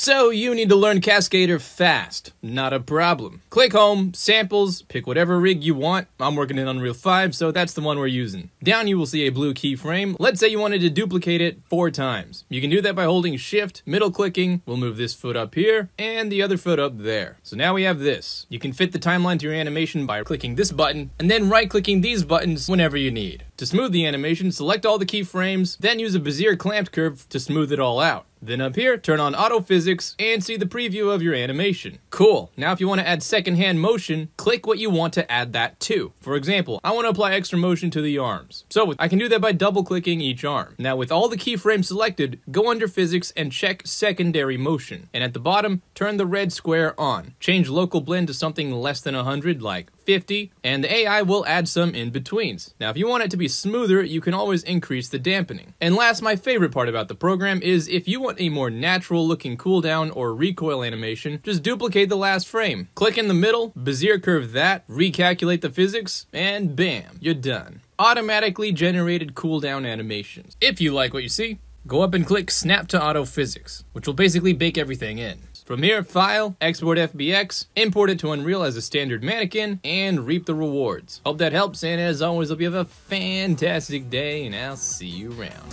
So you need to learn Cascadeur fast. Not a problem. Click home, samples, pick whatever rig you want. I'm working in Unreal 5, so that's the one we're using. Down you will see a blue keyframe. Let's say you wanted to duplicate it four times. You can do that by holding shift, middle clicking, we'll move this foot up here, and the other foot up there. So now we have this. You can fit the timeline to your animation by clicking this button, and then right clicking these buttons whenever you need. To smooth the animation, select all the keyframes, then use a Bezier clamped curve to smooth it all out. Then up here, turn on auto physics and see the preview of your animation. Cool. Now if you want to add secondhand motion, click what you want to add that to. For example, I want to apply extra motion to the arms. So I can do that by double clicking each arm. Now with all the keyframes selected, go under physics and check secondary motion. And at the bottom, turn the red square on. Change local blend to something less than 100 like 50, and the AI will add some in-betweens. Now, if you want it to be smoother, you can always increase the dampening. And last, my favorite part about the program is if you want a more natural looking cooldown or recoil animation, just duplicate the last frame. Click in the middle, Bezier curve that, recalculate the physics, and bam, you're done. Automatically generated cooldown animations. If you like what you see, go up and click Snap to Auto Physics, which will basically bake everything in. From here, file, export FBX, import it to Unreal as a standard mannequin, and reap the rewards. Hope that helps, and as always, hope you have a fantastic day, and I'll see you around.